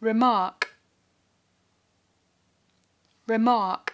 remark. Remark.